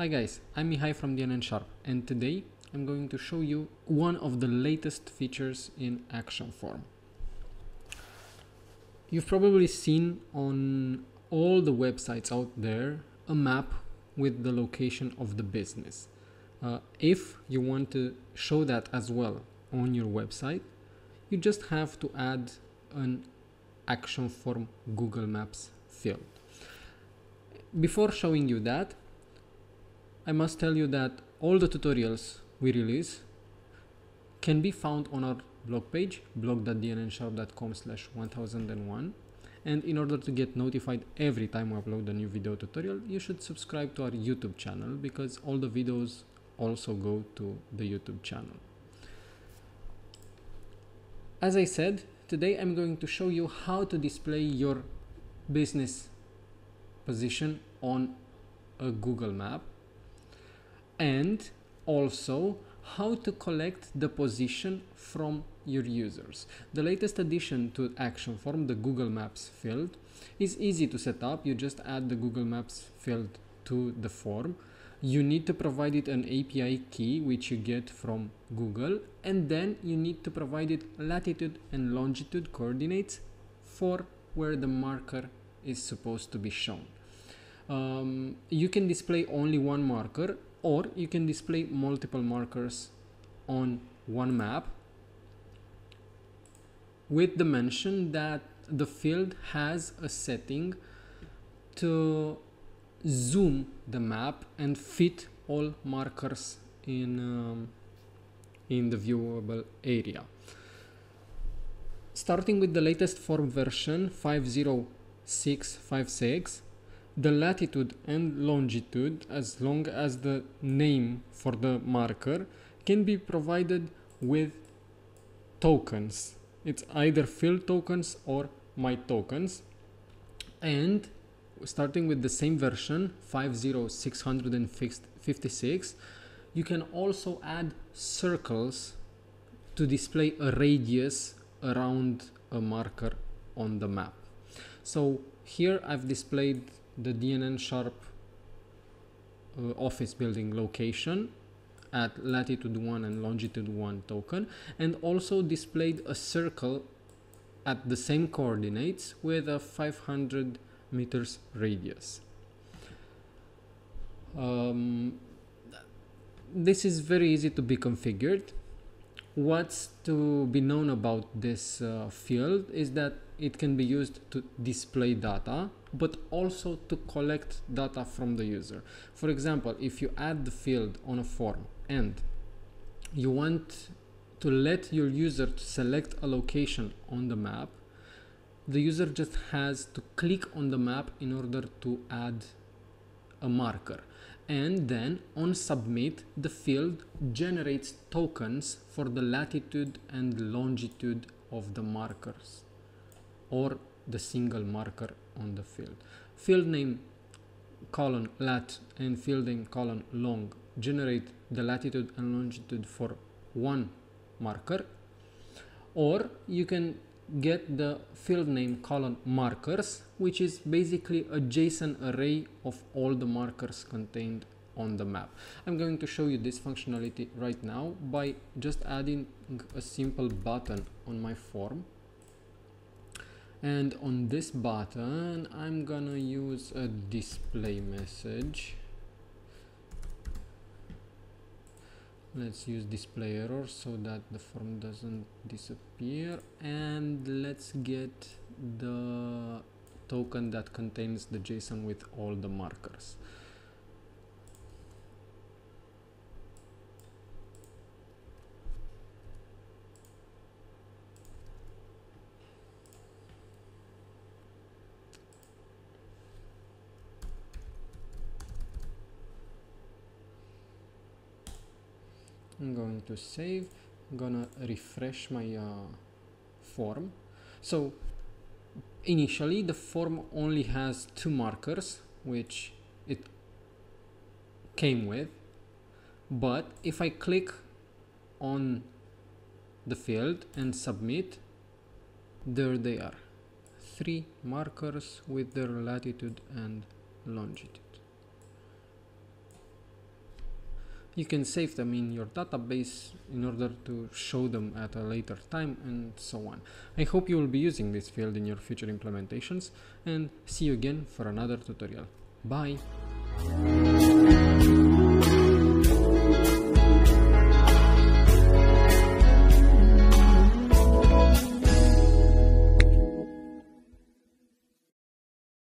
Hi guys, I'm Mihai from DNN Sharp and today I'm going to show you one of the latest features in Action Form. You've probably seen on all the websites out there a map with the location of the business. Uh, if you want to show that as well on your website, you just have to add an Action Form Google Maps field. Before showing you that, I must tell you that all the tutorials we release can be found on our blog page blog.dnnsharp.com slash 1001 and in order to get notified every time we upload a new video tutorial you should subscribe to our youtube channel because all the videos also go to the youtube channel. As i said today i'm going to show you how to display your business position on a google map and also how to collect the position from your users. The latest addition to Action Form, the Google Maps field, is easy to set up. You just add the Google Maps field to the form. You need to provide it an API key, which you get from Google, and then you need to provide it latitude and longitude coordinates for where the marker is supposed to be shown. Um, you can display only one marker or you can display multiple markers on one map with the mention that the field has a setting to zoom the map and fit all markers in um, in the viewable area. Starting with the latest form version 50656 the latitude and longitude as long as the name for the marker can be provided with tokens. It's either field tokens or my tokens. And starting with the same version 50656 you can also add circles to display a radius around a marker on the map. So here I've displayed the DNN Sharp uh, office building location at latitude 1 and longitude 1 token and also displayed a circle at the same coordinates with a 500 meters radius. Um, this is very easy to be configured. What's to be known about this uh, field is that it can be used to display data but also to collect data from the user. For example, if you add the field on a form and you want to let your user to select a location on the map, the user just has to click on the map in order to add a marker. And then on submit, the field generates tokens for the latitude and longitude of the markers or the single marker on the field. Field name colon lat and field name colon long generate the latitude and longitude for one marker or you can get the field name colon markers which is basically a JSON array of all the markers contained on the map. I'm going to show you this functionality right now by just adding a simple button on my form and on this button I'm gonna use a display message let's use display error so that the form doesn't disappear. And let's get the token that contains the JSON with all the markers I'm going to save I'm gonna refresh my uh, form. So initially the form only has two markers which it came with. But if I click on the field and submit there they are. Three markers with their latitude and longitude you can save them in your database in order to show them at a later time and so on. I hope you will be using this field in your future implementations and see you again for another tutorial. Bye!